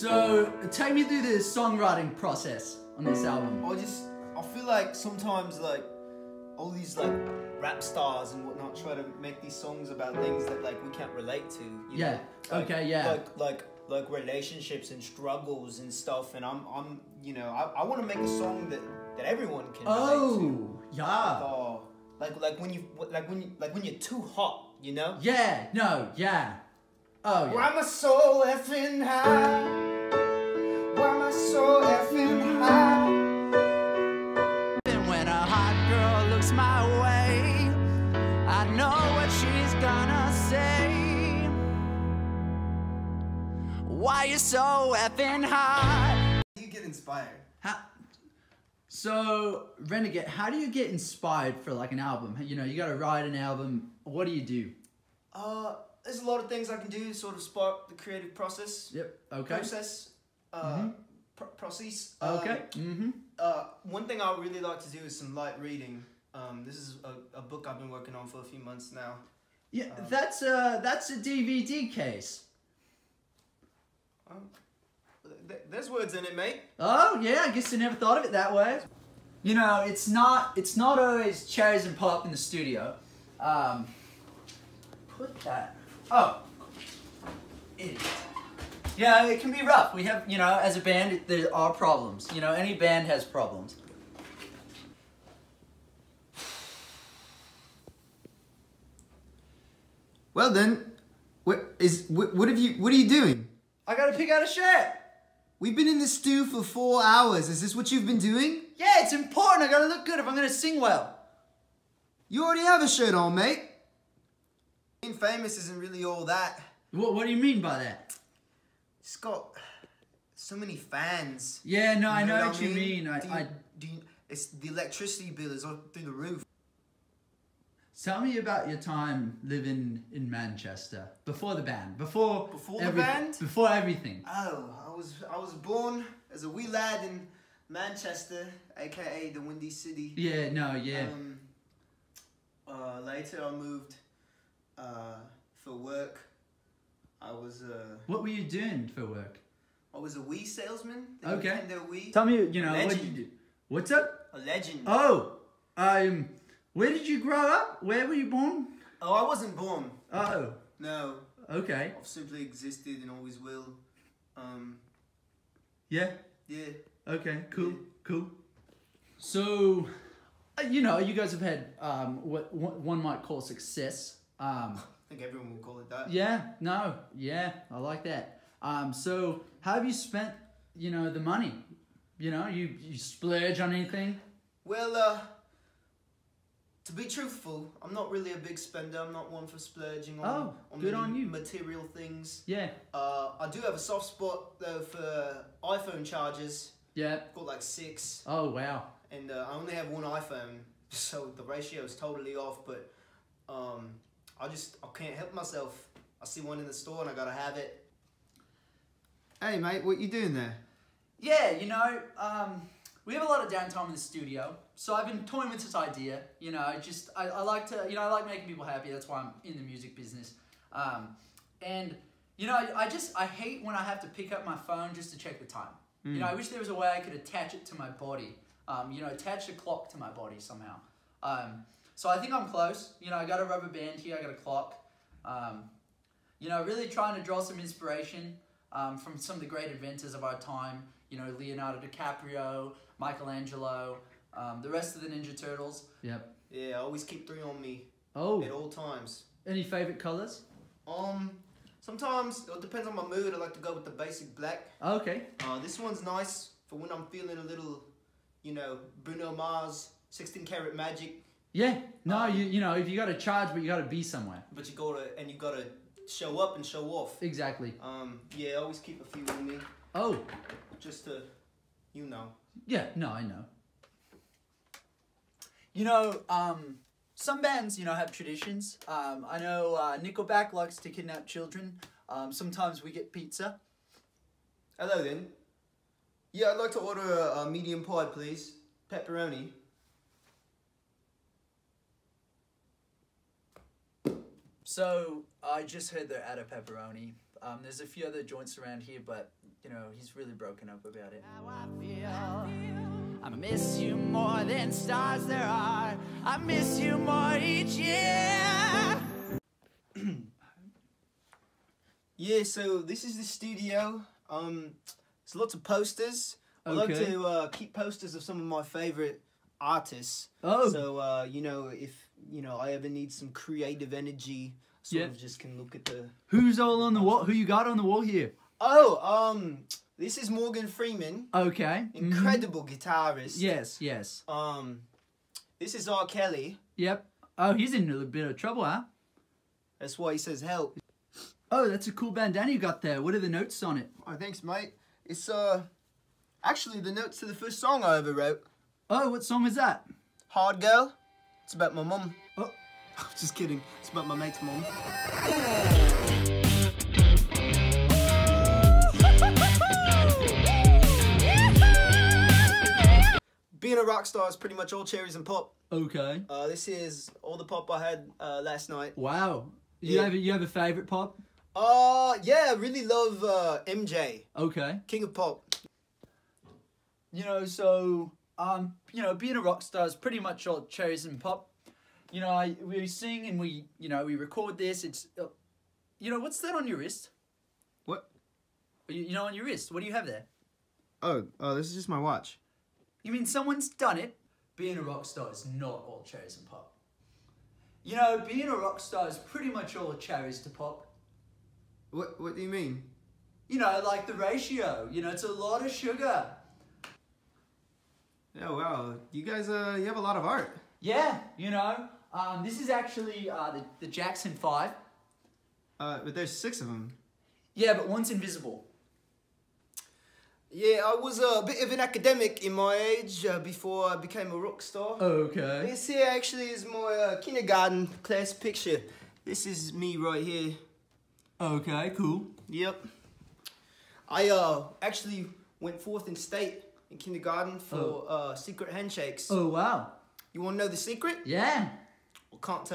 So, take me through the songwriting process on this album. I just I feel like sometimes like all these like rap stars and whatnot try to make these songs about things that like we can't relate to. You Yeah, Know? Like- okay, yeah. Like like like relationships and struggles and stuff. And I'm I'm you know I, I want to make a song that that everyone can relate to. Oh, yeah. Oh, like like when you like when you like when you're too hot, you know. Yeah, no, yeah. Oh, Why yeah. am I so effing high? Why am I so effing high? And when a hot girl looks my way, I know what she's gonna say. Why you so effing hot? You get inspired. How, so, Renegade, how do you get inspired for like an album? You know, you gotta write an album. What do you do? Uh, there's a lot of things I can do to sort of spark the creative process. Yep, okay. Process. Uh, pro- process. Um, Okay, mm-hmm. uh, one thing I would really like to do is some light reading. Um, this is a, a book I've been working on for a few months now. Yeah, that's a, that's a DVD case. Um, th- there's words in it, mate. Oh yeah, I guess I never thought of it that way. You know, it's not it's not always cherries and pop in the studio. Um, put that. Oh, idiot. Yeah, it can be rough. We have, you know, as a band, there are problems. You know, any band has problems. Well then, what is what, what have you what are you doing? I gotta pick out a shirt. We've been in the stew for four hours. Is this what you've been doing? Yeah, it's important. I gotta look good if I'm gonna sing well. You already have a shirt on, mate. Being famous isn't really all that. What What do you mean by that? It's got so many fans. Yeah, no, I You know what what you mean. I, do you, I do you, it's the electricity bill is up through the roof. Tell me about your time living in Manchester before the band, before Before the band? before everything. Oh, I was I was born as a wee lad in Manchester, aka the Windy City. Yeah, no, yeah, Um, uh, later I moved uh, for work. I was uh, what were you doing for work? I was a Wii salesman. the Okay. Nintendo Wii. Tell me, you know, what did you do? What's up? A legend. Oh, um, where did you grow up? Where were you born? Oh, I wasn't born. Oh, No, okay, I've simply existed and always will. Um, yeah, yeah. okay, cool, cool. So, uh, you know, you guys have had um, what one might call success. Um, I think everyone will call it that. Yeah, no, yeah, I like that. Um, so how have you spent, you know, the money? You know, you you splurge on anything? Well, uh, to be truthful, I'm not really a big spender. I'm not one for splurging on, Oh, on good on you. material things. Yeah, Uh, I do have a soft spot though for iPhone chargers. yeah. I've got like six, Oh wow. and uh, I only have one iPhone, so the ratio is totally off. But um, I just I can't help myself. I see one in the store and I gotta have it. Hey mate, what you doing there? Yeah, you know, um, we have a lot of downtime in the studio, so I've been toying with this idea. You know, I just I, I like to, you know, I like making people happy. That's why I'm in the music business. Um, and you know, I, I just I hate when I have to pick up my phone just to check the time. You know, I wish there was a way I could attach it to my body. Um, you know, attach a clock to my body somehow. Um, so I think I'm close. You know, I got a rubber band here. I got a clock. Um, you know, really trying to draw some inspiration um, from some of the great inventors of our time. You know, Leonardo DiCaprio, Michelangelo, um, the rest of the Ninja Turtles. Yep. Yeah, I always keep three on me Oh, at all times. any favorite colors? Um, sometimes it depends on my mood. I like to go with the basic black. Okay. Uh, this one's nice for when I'm feeling a little, you know, Bruno Mars, 16 karat magic. Yeah. No, you you know, if you got to charge, but you got to be somewhere. But you gotta and you gotta show up and show off. Exactly. Um, yeah, I always keep a few with me Oh, just to, you know. yeah. No, I know. You know, um, some bands, you know, have traditions. Um, I know uh, Nickelback likes to kidnap children. Um, sometimes we get pizza. Hello then. Yeah, I'd like to order a, a medium pie, please. Pepperoni. So I just heard they're out of pepperoni. Um, there's a few other joints around here, but you know he's really broken up about it. How I feel. I miss you more than stars there are. I miss you more each year. Yeah, so this is the studio. Um, there's lots of posters. I like Okay. to uh, keep posters of some of my favorite artists. Oh. So uh, you know, if you know I ever need some creative energy, sort Yeah. of just can look at the. Who's all on the wall? Who you got on the wall here? Oh, um, this is Morgan Freeman, Okay. mhm. incredible guitarist. Yes, yes. Um, this is R. Kelly. Yep. Oh, he's in a little bit of trouble, huh? That's why he says help. Oh, that's a cool bandana you got there. What are the notes on it? Oh, thanks, mate. It's uh, actually the notes to the first song I ever wrote. Oh, what song was that? Hard Girl. It's about my mum. Oh. I'm just kidding. It's about my mate's mum. Being a rock star is pretty much all cherries and pop. Okay. Uh, this is all the pop I had uh, last night. Wow. You Yeah. have a, you have a favorite pop? Uh, yeah, I really love uh, MJ, Okay. King of Pop. You know, so um, you know, being a rock star is pretty much all cherries and pop. You know, I, we sing and we, you know, we record this. It's, uh, you know, what's that on your wrist? What? You, you know, on your wrist. What do you have there? Oh, oh, this is just my watch. You mean someone's done it? Being a rock star is not all cherries and pop. You know, being a rock star is pretty much all cherries to pop. What What do you mean? You know, like the ratio. You know, it's a lot of sugar. Oh wow, you guys uh, you have a lot of art. Yeah, you know, um, this is actually uh, the, the Jackson 5. Uh, but there's six of them. Yeah, but one's invisible. Yeah, I was a bit of an academic in my age uh, before I became a rock star. Okay. This here actually is my uh, kindergarten class picture. This is me right here. Okay, cool. Yep. I uh actually went fourth in state in kindergarten for uh secret handshakes. Oh wow. You want to know the secret? Yeah. Well, can't tell